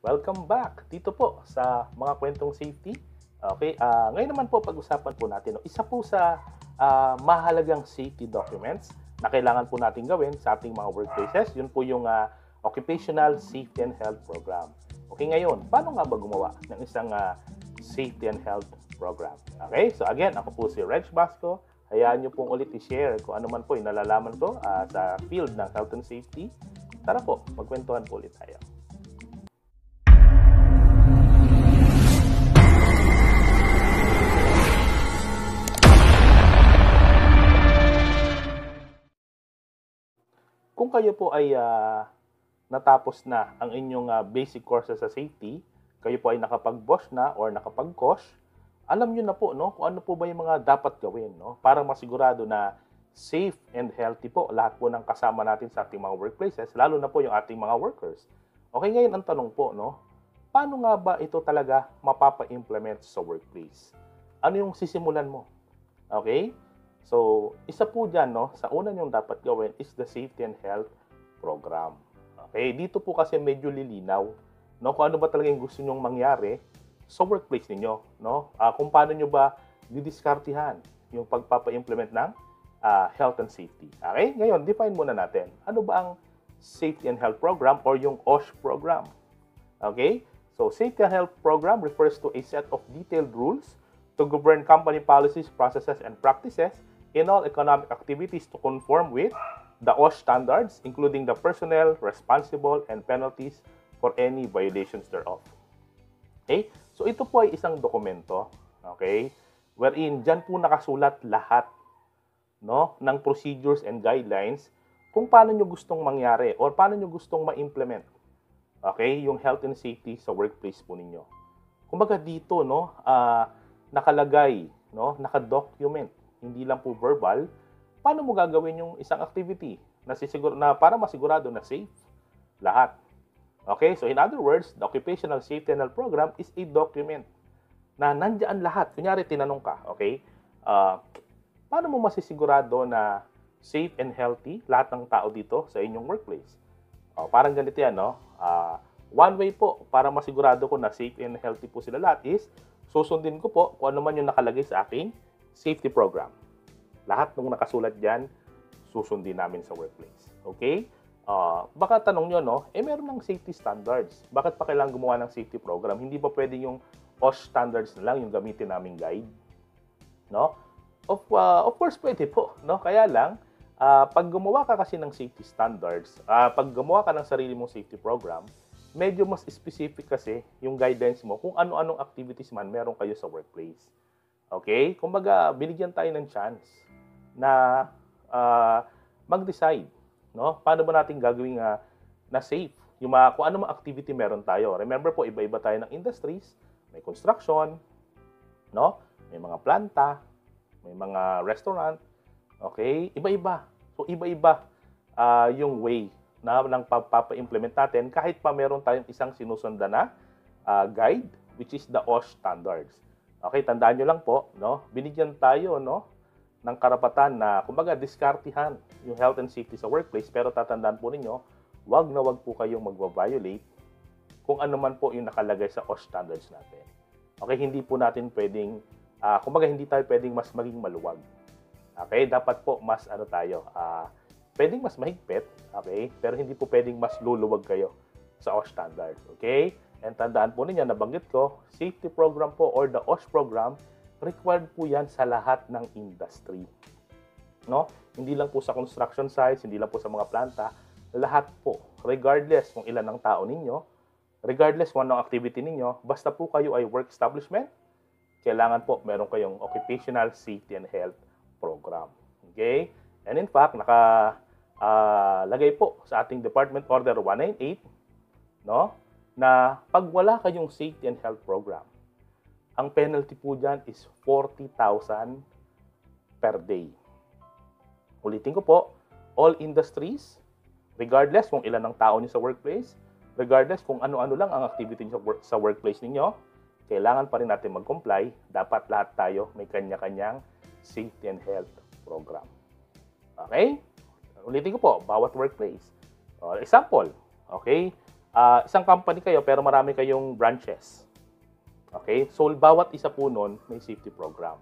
Welcome back dito po sa mga kwentong safety. Okay, ah, ngayon naman po pag-usapan po natin no, isa po sa ah, mahalagang safety documents na kailangan po natin gawin sa ating mga workplaces. Yun po yung ah, Occupational Safety and Health Program. Okay, ngayon, paano nga ba gumawa ng isang ah, Safety and Health Program? Okay, so again, ako po si Reg Basco. Hayaan niyo pong ulit i-share kung ano man po yung nalalaman ko ah, sa field ng health and safety. Tara po, magkwentuhan po ulit tayo. Kung kayo po ay ah, natapos na ang inyong ah, basic courses sa safety, kayo po ay nakapag-BOSH na or nakapag-COSH, alam nyo na po no, kung ano po ba yung mga dapat gawin no, para masigurado na safe and healthy po lahat po ng kasama natin sa ating mga workplaces, lalo na po yung ating mga workers. Okay, ngayon ang tanong po, no, paano nga ba ito talaga mapapa-implement sa workplace? Ano yung sisimulan mo? Okay? So, isa po dyan, no, sa una nyong dapat gawin is the safety and health program. Okay? Dito po kasi medyo lilinaw, no, kung ano ba talaga yung gusto nyong mangyari sa workplace ninyo, no? Ah, kung paano nyo ba didiskartihan yung pagpapa-implement ng ah, health and safety. Okay? Ngayon, define muna natin. Ano ba ang Safety and Health Program or yung OSH program? Okay? So, Safety and Health Program refers to a set of detailed rules to govern company policies, processes, and practices in all economic activities to conform with the OSH standards, including the personnel responsible and penalties for any violations thereof. Okay? So, ito po ay isang dokumento, okay, wherein dyan po nakasulat lahat no, ng procedures and guidelines kung paano nyo gustong mangyari or paano nyo gustong ma-implement okay, yung health and safety sa workplace po ninyo. Kumbaga dito, no, ah, nakalagay, no, naka-document, hindi lang po verbal, paano mo gagawin yung isang activity na, sisiguro, na para masigurado na safe lahat. Okay, so in other words, the Occupational Safety and Health Program is a document na nandyan lahat. Kunyari, tinanong ka, okay, ah, paano mo masisigurado na safe and healthy lahat ng tao dito sa inyong workplace? Oh, parang ganito yan, no? Ah, one way po para masigurado ko na safe and healthy po sila lahat is susundin ko po kung ano man yung nakalagay sa aking safety program. Lahat ng nakasulat dyan, susundin namin sa workplace. Okay? Ah, baka tanong nyo, no? Eh, meron ng safety standards. Bakit pa kailangan gumawa ng safety program? Hindi ba pwede yung OSH standards na lang yung gamitin naming guide? No? Of, ah, of course, pwede po. No? Kaya lang, ah, pag gumawa ka kasi ng safety standards, ah, pag gumawa ka ng sarili mong safety program, medyo mas specific kasi yung guidelines mo kung ano-anong activities man meron kayo sa workplace. Okay? Kumbaga, binigyan tayo ng chance na ah, mag-decide. No? Paano ba natin gagawin ah, na safe? Yung mga, kung ano mga activity meron tayo. Remember po, iba-iba tayo ng industries. May construction, no? may mga planta, may mga restaurant, okay? Iba-iba. So, iba-iba ah, yung way na ng pagpapa-implement natin kahit pa meron tayong isang sinusundan na ah, guide which is the OSH standards. Okay, tandaan nyo lang po, no? Binigyan tayo, no, ng karapatan na kumbaga diskartihan yung health and safety sa workplace pero tatandaan po ninyo, wag na wag po kayong magva-violate kung ano man po yung nakalagay sa OSH standards natin. Okay, hindi po natin pwedeng ah, kumbaga hindi tayo pwedeng mas maging maluwag. Okay, dapat po mas ano tayo, ah pwedeng mas mahigpit, okay? Pero hindi po pwedeng mas luluwag kayo sa OSH standard, okay? And tandaan po ninyo, nabanggit ko, safety program po or the OSH program, required po yan sa lahat ng industry. No? Hindi lang po sa construction sites, hindi lang po sa mga planta, lahat po, regardless kung ilan ang tao ninyo, regardless kung anong activity ninyo, basta po kayo ay work establishment, kailangan po meron kayong occupational safety and health program. Okay? And in fact, naka ah, lagay po sa ating Department Order 198 no na pag wala kayong safety and health program, ang penalty po dyan is 40,000 per day. Ulitin ko po, all industries, regardless kung ilan ang tao niyo sa workplace, regardless kung ano-ano lang ang activity niyo sa, work, sa workplace ninyo, kailangan pa rin natin mag-comply. Dapat lahat tayo may kanya-kanyang safety and health program. Okay? Ulitin ko po, bawat workplace. Uh, example, okay? uh, isang company kayo pero marami kayong branches. Okay? So, bawat isa po nun may safety program.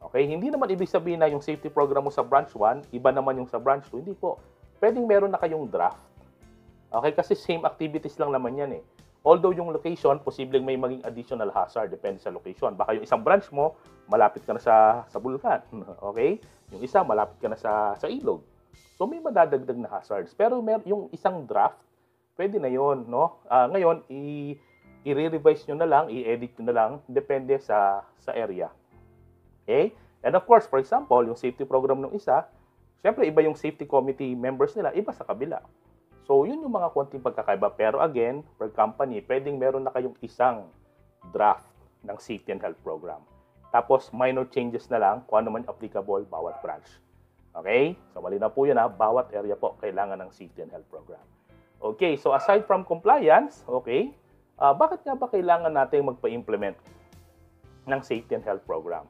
Okay? Hindi naman ibig sabihin na yung safety program mo sa branch 1, iba naman yung sa branch 2. Hindi po. Pwedeng meron na kayong draft. Okay? Kasi same activities lang naman yan eh. Although yung location, posibleng may maging additional hazard, depende sa location. Baka yung isang branch mo, malapit ka na sa, sa bulkan. Okay? Yung isa, malapit ka na sa, sa ilog. So may madadagdag na hazards. Pero mer yung isang draft, pwede na yon no? Uh, ngayon, i- i-revise nyo na lang, i-edit nyo na lang, depende sa, sa area. Okay? And of course, for example, yung safety program ng isa, syempre iba yung safety committee members nila, iba sa kabila. So, yun yung mga konting pagkakaiba. Pero again, per company, pwedeng meron na kayong isang draft ng safety and health program. Tapos, minor changes na lang kung ano man applicable bawat branch. Okay? So, mali na po yun ha. Bawat area po kailangan ng safety and health program. Okay, so aside from compliance, okay, uh, bakit nga ba kailangan natin magpa-implement ng safety and health program?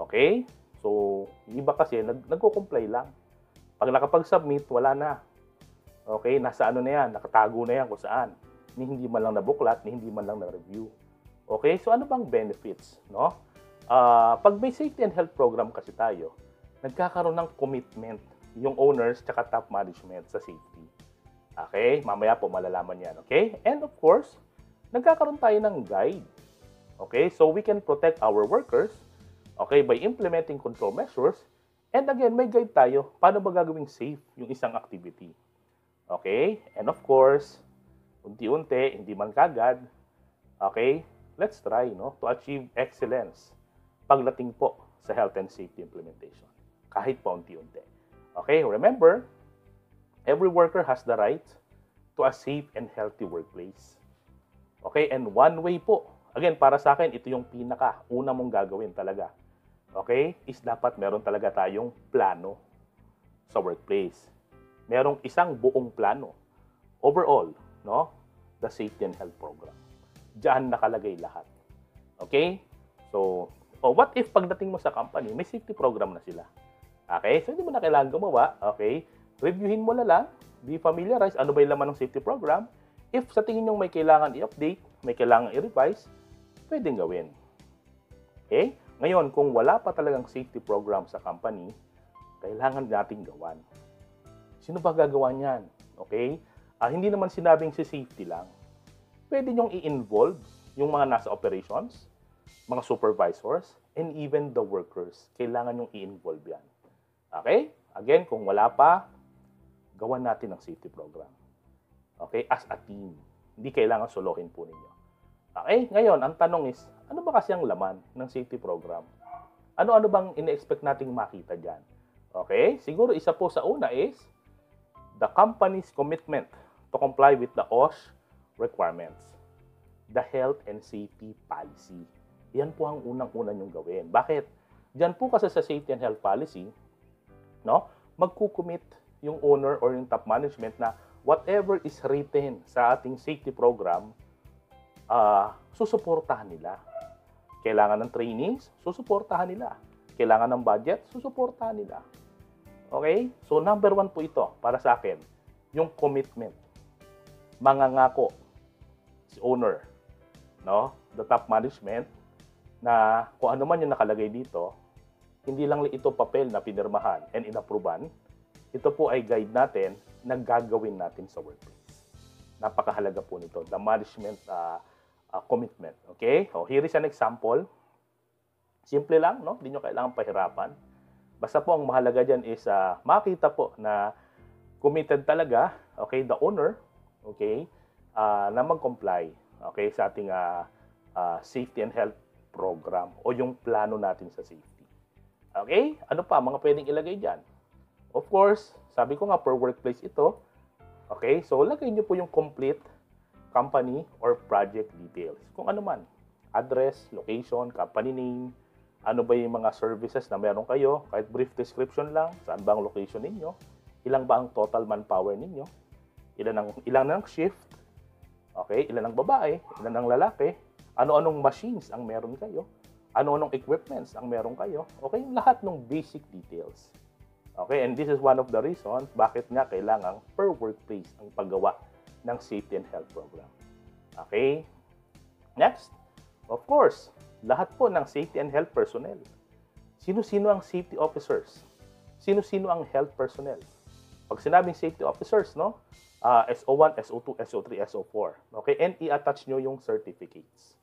Okay? So, iba kasi, nag nagko-comply lang. Pag nakapag-submit, wala na. Okay, nasa ano na yan, nakatago na yan kung saan. Ni hindi man lang nabuklat, ni hindi man lang na-review. Okay, so ano bang benefits, no? Uh, pag may safety and health program kasi tayo, nagkakaroon ng commitment yung owners tsaka top management sa safety. Okay, mamaya po malalaman yan, okay? And of course, nagkakaroon tayo ng guide. Okay, so we can protect our workers, okay, by implementing control measures, and again, may guide tayo paano ba gagawing safe yung isang activity. Okay? And of course, unti-unti, hindi man kagad, okay, let's try no, to achieve excellence pagdating po sa health and safety implementation. Kahit pa unti-unti. Okay, remember, every worker has the right to a safe and healthy workplace. Okay, and one way po, again, para sa akin, ito yung pinaka, una mong gagawin talaga. Okay, is dapat meron talaga tayong plano sa workplace merong isang buong plano. Overall, no? The safety and health program. Diyan nakalagay lahat. Okay? So, oh, what if pagdating mo sa company, may safety program na sila? Okay? So, hindi mo na kailangan gumawa. Okay? Reviewin mo na lang. Be familiarize. Ano ba yung laman ng safety program? If sa tingin nyo may kailangan i-update, may kailangan i-revise, pwedeng gawin. Okay? Ngayon, kung wala pa talagang safety program sa company, kailangan nating gawan. Sino ba gagawa niyan? Okay? Uh, hindi naman sinabing si safety lang. Pwede niyong i-involve yung mga nasa operations, mga supervisors, and even the workers. Kailangan niyong i-involve yan. Okay? Again, kung wala pa, gawan natin ang safety program. Okay? As a team. Hindi kailangan solohin po ninyo. Okay? Ngayon, ang tanong is, ano ba kasi ang laman ng safety program? Ano-ano bang ine-expect nating makita dyan? Okay? Siguro isa po sa una is, the company's commitment to comply with the OSH requirements, the health and safety policy. Yan po ang unang-una nyong gawin. Bakit? Diyan po kasi sa safety and health policy, no, magkukumit yung owner or yung top management na whatever is written sa ating safety program, uh, susuportahan nila. Kailangan ng trainings, susuportahan nila. Kailangan ng budget, susuportahan nila. Okay? So, number one po ito para sa akin, yung commitment. Mangangako si owner, no? the top management, na kung ano man yung nakalagay dito, hindi lang ito papel na pinirmahan and inapruban, ito po ay guide natin na gagawin natin sa workplace. Napakahalaga po nito, the management uh, uh, commitment. Okay? So, here is an example. Simple lang, no? Hindi nyo kailangan pahirapan Basta po ang mahalaga dyan is uh, makita po na committed talaga, okay, the owner, okay, uh, na mag-comply, okay, sa ating uh, uh, safety and health program o yung plano natin sa safety. Okay? Ano pa mga pwedeng ilagay dyan? Of course, sabi ko nga per workplace ito. Okay? So, lagay nyo po yung complete company or project details. Kung ano man. Address, location, company name, ano ba yung mga services na meron kayo, kahit brief description lang, saan ba ang location ninyo, ilang ba ang total manpower ninyo, ilan ang, ilang ng shift, okay, ilan ang babae, ilan ang lalaki, ano-anong machines ang meron kayo, ano-anong equipments ang meron kayo, okay, lahat ng basic details. Okay, and this is one of the reasons bakit nga kailangan per workplace ang paggawa ng safety and health program. Okay? Next, of course, lahat po ng safety and health personnel. Sino-sino ang safety officers? Sino-sino ang health personnel? Pag sinabing safety officers, no? Uh, SO1, SO2, SO3, SO4. Okay? And i-attach nyo yung certificates.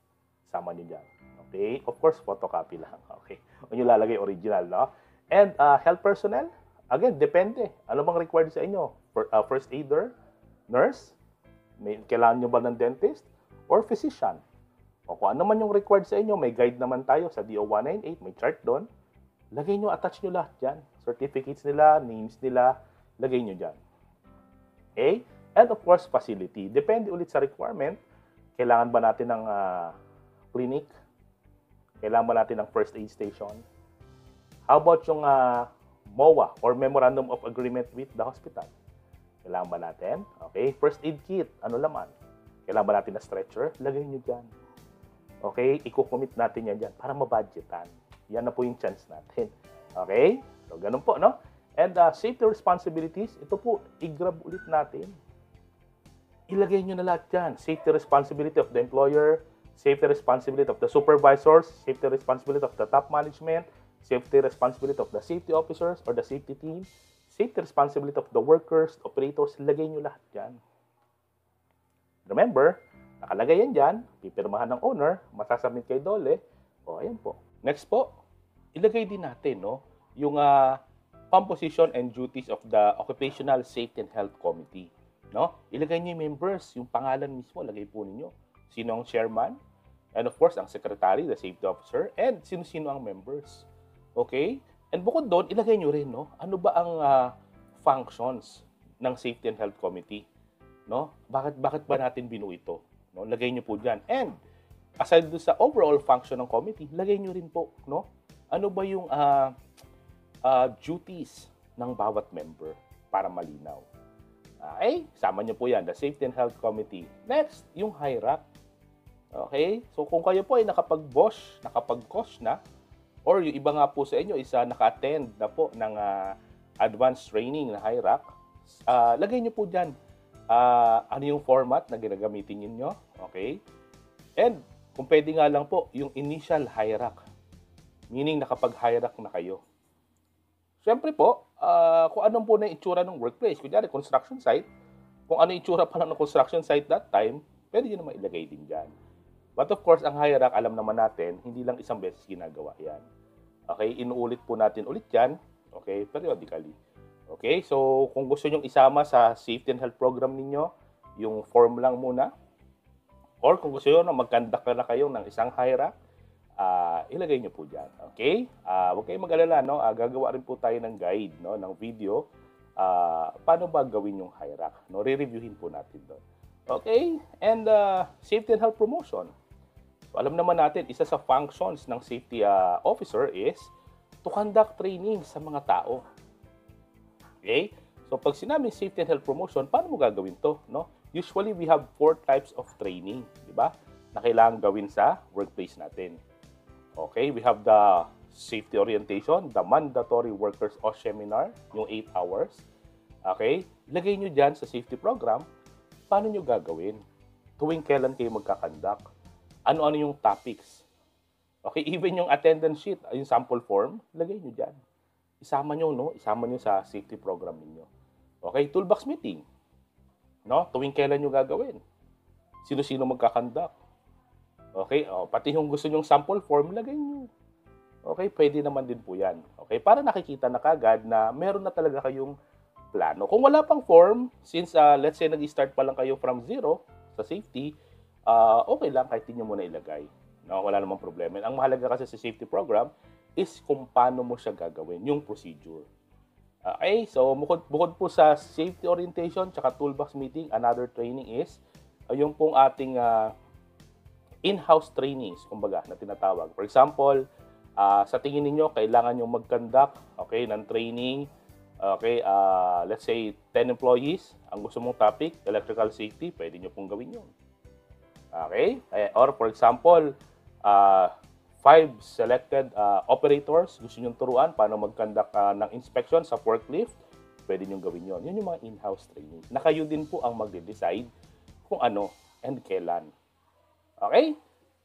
Sama nyo dyan. Okay? Of course, photocopy lang. Okay? Huwag nyo lalagay original, no? And uh, health personnel, again, depende. Ano bang required sa inyo? For, uh, first aider, nurse, may, kailangan nyo ba ng dentist, or physician? O kung ano man yung required sa inyo, may guide naman tayo sa DO198, may chart doon. Lagay nyo, attach nyo lahat dyan. Certificates nila, names nila, lagay nyo dyan. Okay? And of course, facility. Depende ulit sa requirement. Kailangan ba natin ng uh, clinic? Kailangan ba natin ng first aid station? How about yung uh, MOA or Memorandum of Agreement with the hospital? Kailangan ba natin? Okay, first aid kit, ano laman? Kailangan ba natin na stretcher? Lagay nyo dyan. Okay, i-commit natin yan dyan para mabudgetan. Yan na po yung chance natin. Okay? So, ganun po, no? And uh, safety responsibilities, ito po, i-grab ulit natin. Ilagay nyo na lahat dyan. Safety responsibility of the employer, safety responsibility of the supervisors, safety responsibility of the top management, safety responsibility of the safety officers or the safety team, safety responsibility of the workers, operators, lagay nyo lahat dyan. Remember, nakalagay yan dyan, pipirmahan ng owner, masasubmit kay Dole, o ayan po. Next po, ilagay din natin no, yung uh, composition and duties of the Occupational Safety and Health Committee. No? Ilagay niyo yung members, yung pangalan mismo, lagay po ninyo. Sino ang chairman? And of course, ang secretary, the safety officer, and sino-sino ang members. Okay? And bukod doon, ilagay nyo rin, no? Ano ba ang uh, functions ng Safety and Health Committee? No? Bakit bakit ba natin binuo ito? No? Lagay nyo po diyan. And aside do sa overall function ng committee, lagay nyo rin po, no? Ano ba yung uh, uh, duties ng bawat member para malinaw? Okay? Sama nyo po yan, the Safety and Health Committee. Next, yung HIRAC. Okay? So kung kayo po ay nakapag-bosh, nakapag-cosh na, or yung iba nga po sa inyo is uh, naka-attend na po ng uh, advanced training na HIRAC, uh, lagay nyo po dyan uh, ano yung format na ginagamitin ninyo. Okay? And kung pwede nga lang po, yung initial HIRAC. Meaning nakapag-HIRAC na kayo. Siyempre po, uh, kung anong po na itsura ng workplace, kunyari construction site, kung ano itsura pa lang ng construction site that time, pwede nyo naman ilagay din dyan. But of course, ang HIRAC, alam naman natin, hindi lang isang beses ginagawa yan. Okay, inuulit po natin ulit yan, okay, periodically. Okay, so kung gusto nyong isama sa safety and health program ninyo, yung form lang muna. Or kung gusto nyo na mag-conduct na kayo ng isang HIRAC, uh, ilagay nyo po dyan. Okay? Uh, huwag kayong mag-alala, no? Uh, gagawa rin po tayo ng guide, no? ng video. Uh, paano ba gawin yung HIRAC? No? Re-reviewin po natin doon. Okay? And uh, safety and health promotion. Alam naman natin, isa sa functions ng safety uh, officer is to conduct training sa mga tao. Okay? So, pag sinabing safety and health promotion, paano mo gagawin to? No? Usually, we have four types of training, di ba? Na kailangan gawin sa workplace natin. Okay, we have the safety orientation, the mandatory workers o seminar, yung 8 hours. Okay, lagay nyo dyan sa safety program, paano nyo gagawin? Tuwing kailan kayo magkakandak? Ano-ano yung topics? Okay, even yung attendance sheet, yung sample form, lagay nyo dyan. Isama nyo, no? Isama nyo sa safety program ninyo. Okay, toolbox meeting. No? Tuwing kailan nyo gagawin? Sino-sino magkakandak? Okay, oh, pati yung gusto nyong sample form, lagay nyo. Okay, pwede naman din po yan. Okay, para nakikita na kagad na meron na talaga kayong plano. Kung wala pang form, since uh, let's say nag-start pa lang kayo from zero sa safety, uh, okay lang kahit nyo muna ilagay. No, wala namang problema. Ang mahalaga kasi sa safety program is kung paano mo siya gagawin, yung procedure. Okay, so bukod, bukod po sa safety orientation tsaka toolbox meeting, another training is uh, yung pong ating uh, in-house trainings, kumbaga, na tinatawag. For example, uh, sa tingin niyo kailangan nyo mag-conduct okay, ng training, okay, uh, let's say 10 employees, ang gusto mong topic, electrical safety, pwede nyo pong gawin yun. Okay? Eh, or for example, uh, five selected uh, operators, gusto nyo turuan paano mag-conduct uh, ng inspection sa forklift, pwede nyo gawin yon. Yun yung mga in-house training. Na kayo din po ang magde-decide kung ano and kailan. Okay?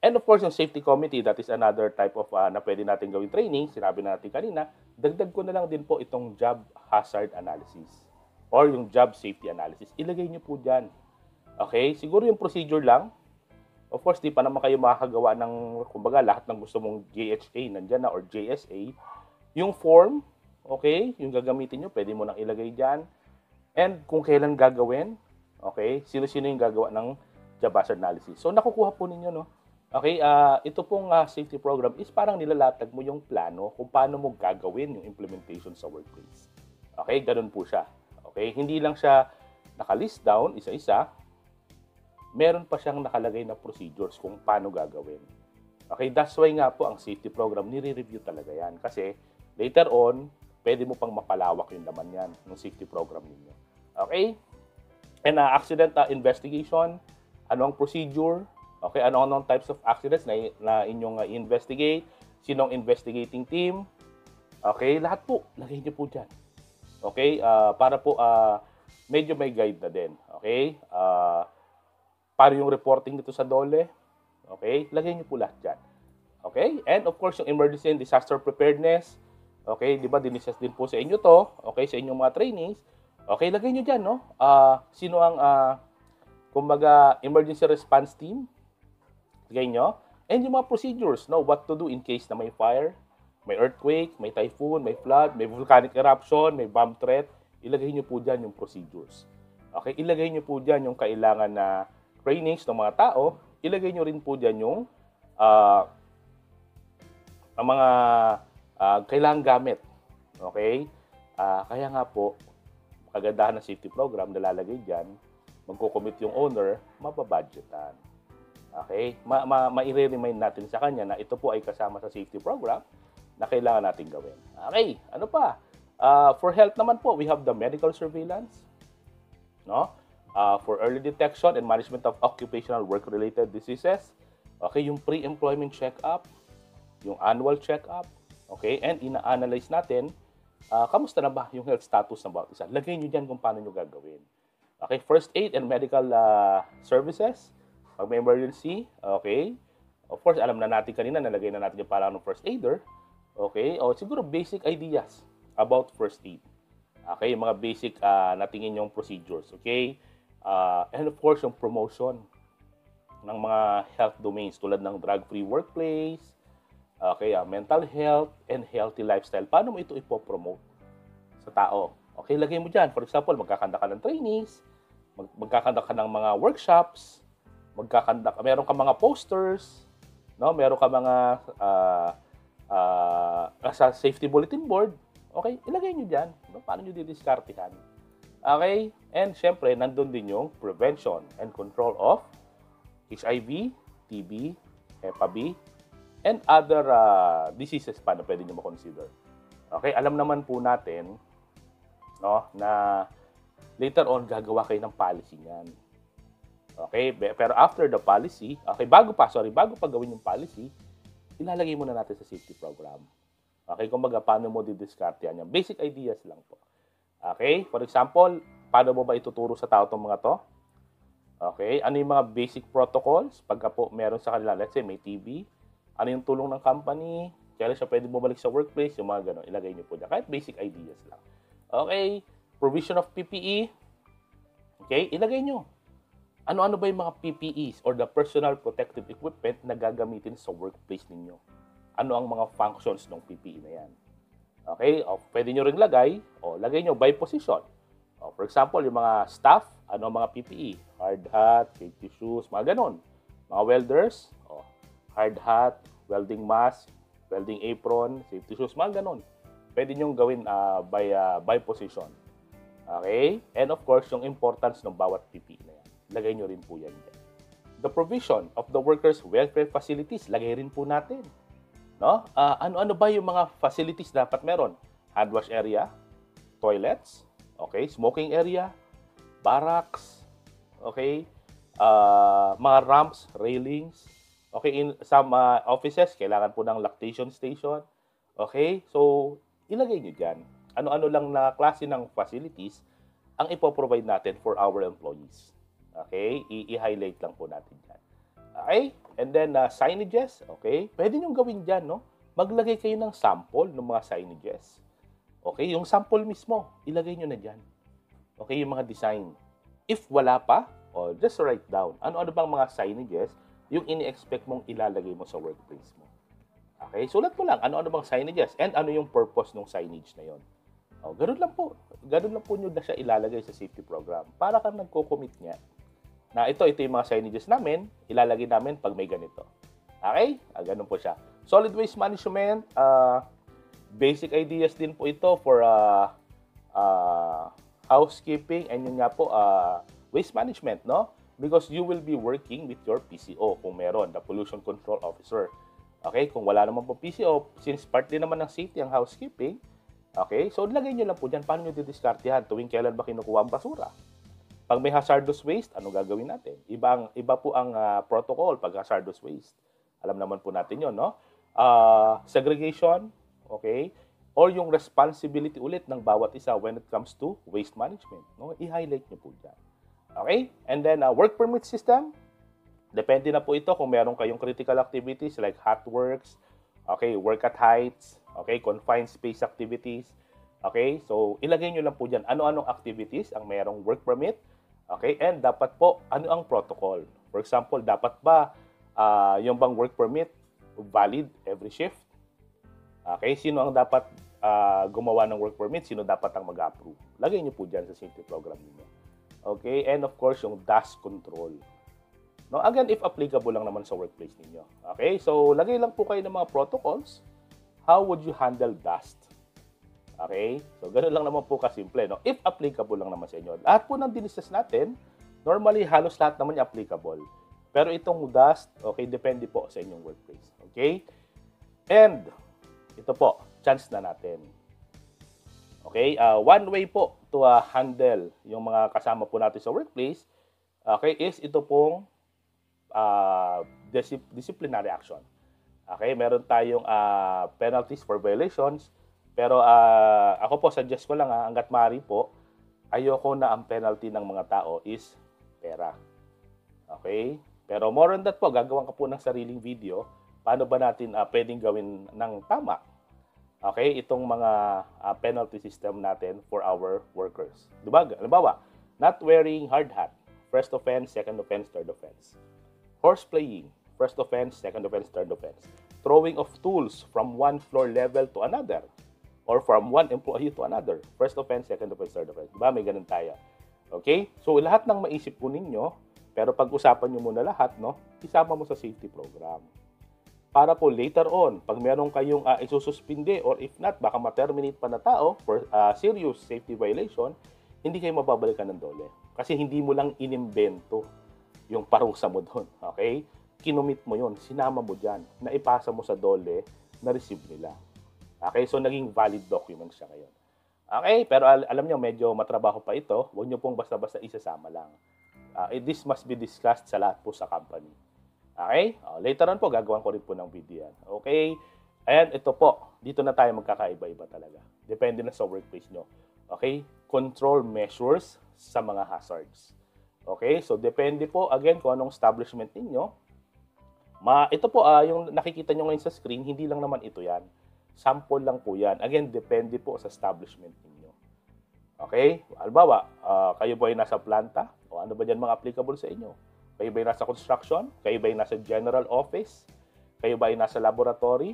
And of course, yung safety committee, that is another type of uh, na pwede natin gawing training. Sinabi natin kanina, dagdag ko na lang din po itong job hazard analysis or yung job safety analysis. Ilagay nyo po dyan. Okay? Siguro yung procedure lang. Of course, di pa naman kayo makakagawa ng, kumbaga, lahat ng gusto mong JHA nandyan na or JSA. Yung form, okay, yung gagamitin nyo, pwede mo nang ilagay dyan. And kung kailan gagawin, okay, sino-sino yung gagawa ng job hazard analysis. So, nakukuha po ninyo, no? Okay, uh, ito pong uh, safety program is parang nilalatag mo yung plano kung paano mo gagawin yung implementation sa workplace. Okay, ganun po siya. Okay, hindi lang siya nakalist down isa-isa, meron pa siyang nakalagay na procedures kung paano gagawin. Okay, that's why nga po ang safety program, nire-review talaga yan. Kasi later on, pwede mo pang mapalawak yung laman yan ng safety program ninyo. Okay? And uh, accident uh, investigation, ano ang procedure, Okay, ano-anong types of accidents na, na inyong uh, investigate, sinong investigating team. Okay, lahat po, lagay niyo po dyan. Okay, uh, para po uh, medyo may guide na din. Okay, uh, para yung reporting nito sa DOLE. Okay, lagay niyo po lahat dyan. Okay, and of course yung emergency and disaster preparedness. Okay, di ba, dinisas din po sa inyo to. Okay, sa inyong mga trainings. Okay, lagay niyo dyan, no? Uh, sino ang, uh, kumbaga, emergency response team? Lagay nyo. And yung mga procedures, no, what to do in case na may fire, may earthquake, may typhoon, may flood, may volcanic eruption, may bomb threat, ilagay nyo po dyan yung procedures. Okay, ilagay nyo po dyan yung kailangan na trainings ng mga tao, ilagay nyo rin po dyan yung uh, ang mga uh, kailangang gamit. Okay? Uh, kaya nga po, kagandahan ng safety program, nalalagay dyan, magko-commit yung owner, mababudgetan. Okay? Ma, ma, ma-remind natin sa kanya na ito po ay kasama sa safety program na kailangan natin gawin. Okay, ano pa? Uh, for health naman po, we have the medical surveillance. No? Uh, for early detection and management of occupational work-related diseases. Okay, yung pre-employment check-up, yung annual check-up, okay, and ina-analyze natin, uh, kamusta na ba yung health status ng bawat isa. Lagay nyo dyan kung paano nyo gagawin. Okay, first aid and medical uh, services, pag may emergency, okay, of course, alam na natin kanina, nalagay na natin yung parang ng first aider. Okay, o siguro basic ideas about first aid. Okay, yung mga basic uh, natingin yung procedures. Okay, uh, and of course, yung promotion ng mga health domains tulad ng drug-free workplace, okay, uh, mental health, and healthy lifestyle. Paano mo ito ipopromote sa tao? Okay, lagay mo dyan. For example, magkakanda ka ng trainings, mag magkakanda ka ng mga workshops, magkakanda ka, meron ka mga posters, no? Meron ka mga uh, uh, sa safety bulletin board, okay, ilagay niyo diyan, no? Paano niyo didiskartehan? Okay? And syempre, nandun din yung prevention and control of HIV, TB, Hep B, and other uh, diseases pa na pwede nyo ma-consider. Okay, alam naman po natin no, na later on gagawa kayo ng policy niyan. Okay? Pero after the policy, okay, bago pa, sorry, bago pa gawin yung policy, ilalagay muna natin sa safety program. Okay, kumbaga, paano mo didiscard yan? Basic ideas lang po. Okay, for example, paano mo ba ituturo sa tao itong mga to? Okay, ano yung mga basic protocols? Pagka po meron sa kanila, let's say may TB, ano yung tulong ng company, kailan siya pwede bumalik sa workplace, yung mga ganun, ilagay niyo po dyan. Kahit basic ideas lang. Okay, provision of PPE, okay, ilagay niyo. Ano-ano ba yung mga PPEs or the personal protective equipment na gagamitin sa workplace ninyo? Ano ang mga functions ng PPE na yan? Okay? O, pwede nyo ring lagay, o lagay nyo by position. O, for example, yung mga staff, ano mga PPE? Hard hat, safety shoes, mga ganon. Mga welders, o, hard hat, welding mask, welding apron, safety shoes, mga ganon. Pwede nyo gawin uh, by, uh, by position. Okay? And of course, yung importance ng bawat PPE na yan lagay nyo rin po yan. The provision of the workers' welfare facilities, lagay rin po natin. No? Uh, ano-ano ba yung mga facilities dapat meron? Hand wash area, toilets, okay, smoking area, barracks, okay, uh, mga ramps, railings, okay, in some uh, offices, kailangan po ng lactation station, okay, so ilagay nyo dyan. Ano-ano lang na klase ng facilities ang ipoprovide natin for our employees. Okay? I-highlight lang po natin yan. Okay? And then, uh, signages. Okay? Pwede nyo gawin dyan, no? Maglagay kayo ng sample ng mga signages. Okay? Yung sample mismo, ilagay nyo na dyan. Okay? Yung mga design. If wala pa, or just write down. Ano-ano bang mga signages yung ini-expect mong ilalagay mo sa workplace mo. Okay? Sulat mo lang, ano-ano bang signages and ano yung purpose ng signage na yon. Oh, ganun lang po. Ganun lang po nyo na siya ilalagay sa safety program. Para kang nagko-commit niya na ito, ito yung mga signages namin, ilalagay namin pag may ganito. Okay? Ah, ganun po siya. Solid waste management, uh, basic ideas din po ito for uh, uh, housekeeping and yun nga po, uh, waste management, no? Because you will be working with your PCO kung meron, the Pollution Control Officer. Okay, kung wala naman po PCO, since part din naman ng safety ang housekeeping, okay, so lagay nyo lang po dyan, paano nyo didiskartehan tuwing kailan ba kinukuha ang basura. Pag may hazardous waste, ano gagawin natin? Iba, ang, iba po ang uh, protocol pag hazardous waste. Alam naman po natin yon no? Uh, segregation, okay? Or yung responsibility ulit ng bawat isa when it comes to waste management. No? I-highlight nyo po dyan. Okay? And then, uh, work permit system. Depende na po ito kung meron kayong critical activities like hot works, okay, work at heights, okay, confined space activities. Okay? So, ilagay nyo lang po dyan ano-anong activities ang mayroong work permit. Okay? And dapat po, ano ang protocol? For example, dapat ba uh, yung bang work permit valid every shift? Okay? Sino ang dapat uh, gumawa ng work permit? Sino dapat ang mag-approve? Lagay nyo po dyan sa safety program niyo. Okay? And of course, yung dust control. No, again, if applicable lang naman sa workplace ninyo. Okay? So, lagay lang po kayo ng mga protocols. How would you handle dust? Okay? So, ganun lang naman po kasimple. No? If applicable lang naman sa inyo. Lahat po ng diniscuss natin, normally, halos lahat naman yung applicable. Pero itong dust, okay, depende po sa inyong workplace. Okay? And, ito po, chance na natin. Okay? Uh, one way po to uh, handle yung mga kasama po natin sa workplace, okay, is ito pong uh, disciplinary action. Okay, meron tayong uh, penalties for violations, pero uh, ako po, suggest ko lang ha, hanggat maaari po, ayoko na ang penalty ng mga tao is pera. Okay? Pero more on that po, gagawin ka po ng sariling video, paano ba natin uh, pwedeng gawin ng tama Okay, itong mga uh, penalty system natin for our workers. Diba? Halimbawa, not wearing hard hat, first offense, second offense, third offense. Horse playing, first offense, second offense, third offense. Throwing of tools from one floor level to another or from one employee to another. First offense, second offense, third offense. Diba? May ganun tayo. Okay? So, lahat ng maisip po ninyo, pero pag-usapan nyo muna lahat, no? Isama mo sa safety program para po later on, pag meron kayong uh, isususpinde or if not, baka ma-terminate pa na tao for uh, serious safety violation, hindi kayo mababalikan ng dole. Kasi hindi mo lang inimbento yung parusa mo doon. Okay? Kinumit mo yon sinama mo dyan, naipasa mo sa dole, na-receive nila. Okay? So, naging valid document siya ngayon. Okay? Pero al- alam nyo, medyo matrabaho pa ito. Huwag nyo pong basta-basta isasama lang. Uh, this must be discussed sa lahat po sa company. Okay? Uh, later on po, gagawin ko rin po ng video yan. Okay? Ayan, ito po. Dito na tayo magkakaiba-iba talaga. Depende na sa workplace nyo. Okay? Control measures sa mga hazards. Okay? So, depende po, again, kung anong establishment ninyo. Ma, ito po, uh, yung nakikita nyo ngayon sa screen, hindi lang naman ito yan. Sample lang po yan. Again, depende po sa establishment ninyo. Okay? Albawa, uh, kayo po ay nasa planta, o ano ba dyan mga applicable sa inyo? Kayo ba ay nasa construction? Kayo ba ay nasa general office? Kayo ba ay nasa laboratory?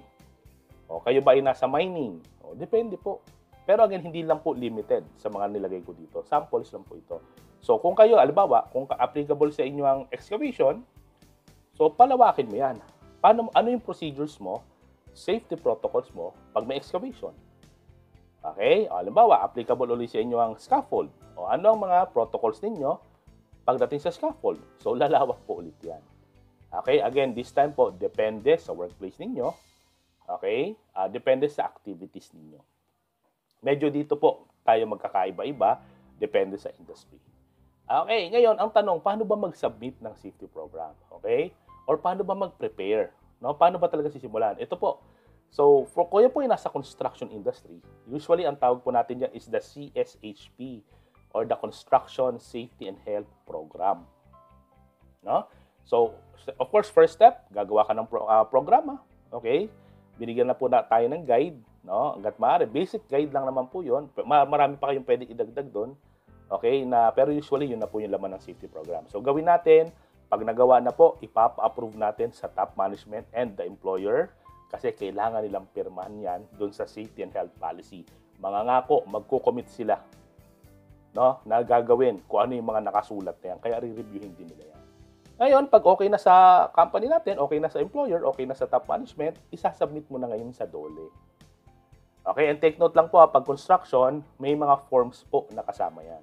O kayo ba ay nasa mining? O, depende po. Pero again, hindi lang po limited sa mga nilagay ko dito. Samples lang po ito. So, kung kayo, albawa, kung applicable sa inyo ang excavation, so palawakin mo yan. Paano, ano yung procedures mo, safety protocols mo, pag may excavation? Okay? O, halimbawa, applicable ulit sa inyo ang scaffold. O ano ang mga protocols ninyo pagdating sa scaffold. So, lalawak po ulit yan. Okay, again, this time po, depende sa workplace ninyo. Okay, uh, depende sa activities ninyo. Medyo dito po tayo magkakaiba-iba, depende sa industry. Okay, ngayon, ang tanong, paano ba mag-submit ng safety program? Okay? Or paano ba mag-prepare? No? Paano ba talaga sisimulan? Ito po. So, for kuya po yung nasa construction industry, usually ang tawag po natin dyan is the CSHP or the Construction Safety and Health Program. No? So, of course, first step, gagawa ka ng pro, uh, programa. Okay? Binigyan na po na tayo ng guide. No? Hanggat maaari, basic guide lang naman po yun. Marami pa kayong pwedeng idagdag doon. Okay? Na, pero usually, yun na po yung laman ng safety program. So, gawin natin, pag nagawa na po, ipapa-approve natin sa top management and the employer kasi kailangan nilang pirmahan yan doon sa safety and health policy. Mga ngako, magko-commit sila no, na gagawin kung ano yung mga nakasulat na yan. Kaya re-reviewin din nila yan. Ngayon, pag okay na sa company natin, okay na sa employer, okay na sa top management, isasubmit mo na ngayon sa DOLE. Okay, and take note lang po, pag construction, may mga forms po na kasama yan.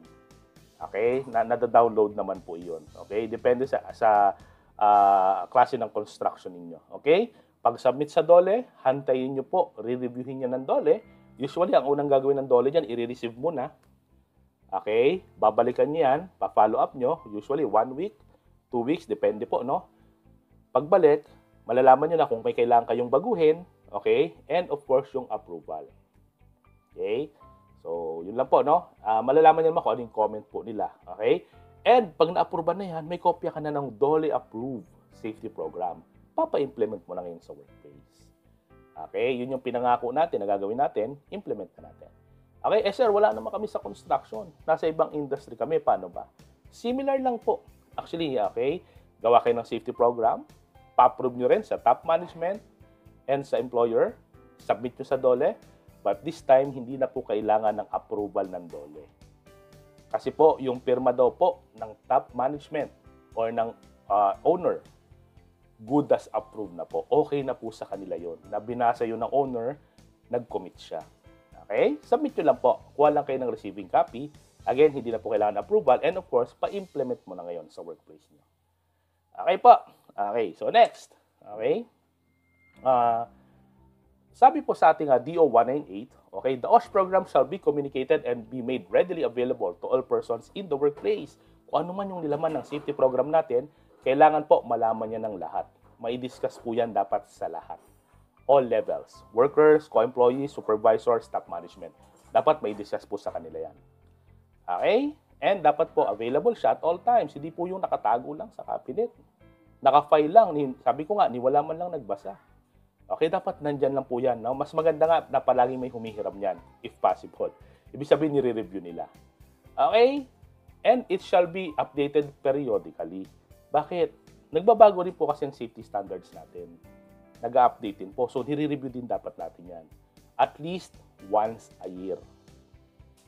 Okay, na nada-download naman po iyon. Okay, depende sa, sa uh, klase ng construction ninyo. Okay, pag submit sa DOLE, hantayin nyo po, re-reviewin nyo ng DOLE. Usually, ang unang gagawin ng DOLE dyan, i-receive muna Okay? Babalikan niyo yan, pa-follow up nyo, usually one week, two weeks, depende po, no? Pagbalik, malalaman nyo na kung may kailangan kayong baguhin, okay? And of course, yung approval. Okay? So, yun lang po, no? Uh, malalaman nyo naman kung anong comment po nila. Okay? And pag na-approve na yan, may kopya ka na ng DOLE approved safety program. Papa-implement mo na ngayon sa workplace. Okay? Yun yung pinangako natin na gagawin natin, implement na natin. Okay, eh sir, wala naman kami sa construction. Nasa ibang industry kami, paano ba? Similar lang po. Actually, okay, gawa kayo ng safety program, pa-approve nyo rin sa top management and sa employer, submit nyo sa DOLE, but this time, hindi na po kailangan ng approval ng DOLE. Kasi po, yung pirma daw po ng top management or ng uh, owner, good as approved na po. Okay na po sa kanila yon. Na binasa yun ng owner, nag-commit siya. Okay? Submit nyo lang po. Kuha lang kayo ng receiving copy. Again, hindi na po kailangan approval. And of course, pa-implement mo na ngayon sa workplace nyo. Okay po. Okay. So, next. Okay? Uh, sabi po sa ating uh, DO 198, okay, the OSH program shall be communicated and be made readily available to all persons in the workplace. Kung ano man yung nilaman ng safety program natin, kailangan po malaman niya ng lahat. May discuss po yan dapat sa lahat all levels. Workers, co-employees, supervisors, staff management. Dapat may discuss po sa kanila yan. Okay? And dapat po available siya at all times. Hindi po yung nakatago lang sa cabinet. Naka-file lang. Sabi ko nga, ni wala man lang nagbasa. Okay, dapat nandyan lang po yan. No? Mas maganda nga na palagi may humihiram yan, if possible. Ibig sabihin, nire-review nila. Okay? And it shall be updated periodically. Bakit? Nagbabago rin po kasi ang safety standards natin nag-update din po. So, nire-review din dapat natin yan. At least once a year.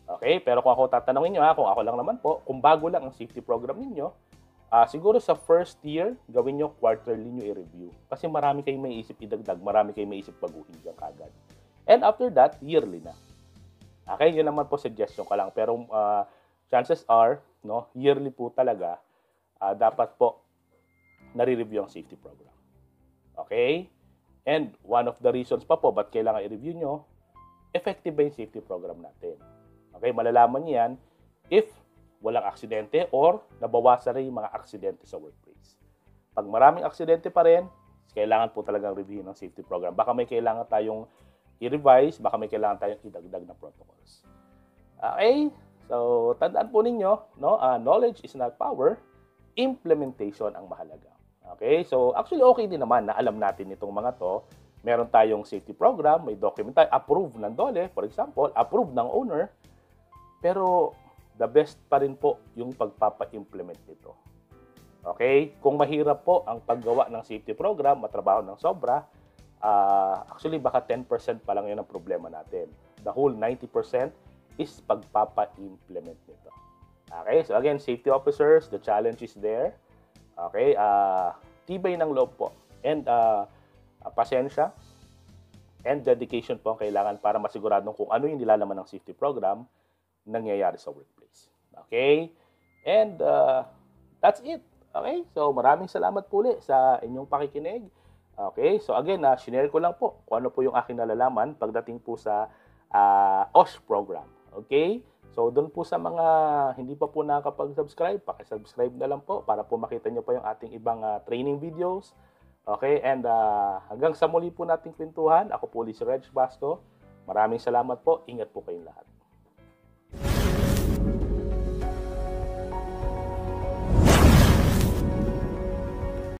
Okay? Pero kung ako tatanungin nyo, ha, kung ako lang naman po, kung bago lang ang safety program ninyo, uh, siguro sa first year, gawin nyo quarterly nyo i-review. Kasi marami kayong may isip idagdag, marami kayong may isip baguhin dyan kagad. And after that, yearly na. Okay, yun naman po suggestion ka lang. Pero uh, chances are, no, yearly po talaga, uh, dapat po nare-review ang safety program. Okay? And one of the reasons pa po, ba't kailangan i-review nyo, effective ba yung safety program natin? Okay, malalaman niyo yan if walang aksidente or nabawasan rin yung mga aksidente sa workplace. Pag maraming aksidente pa rin, kailangan po talagang review ng safety program. Baka may kailangan tayong i-revise, baka may kailangan tayong idagdag na protocols. Okay? So, tandaan po ninyo, no? Uh, knowledge is not power. Implementation ang mahalaga. Okay? So, actually okay din naman na alam natin itong mga to. Meron tayong safety program, may document tayo, approve ng DOLE, for example, approve ng owner. Pero the best pa rin po yung pagpapa-implement nito. Okay? Kung mahirap po ang paggawa ng safety program, matrabaho ng sobra, uh, actually baka 10% pa lang yun ang problema natin. The whole 90% is pagpapa-implement nito. Okay? So again, safety officers, the challenge is there Okay? Uh, tibay ng loob po. And uh, uh, pasensya and dedication po ang kailangan para masiguradong kung ano yung nilalaman ng safety program nangyayari sa workplace. Okay? And uh, that's it. Okay? So maraming salamat po ulit sa inyong pakikinig. Okay? So again, uh, shinare ko lang po kung ano po yung aking nalalaman pagdating po sa uh, OSH program. Okay? So, doon po sa mga hindi pa po nakakapag-subscribe, paki-subscribe na lang po para po makita nyo pa yung ating ibang uh, training videos. Okay, and uh, hanggang sa muli po nating kwentuhan, ako po si Reg Basco. Maraming salamat po. Ingat po kayong lahat.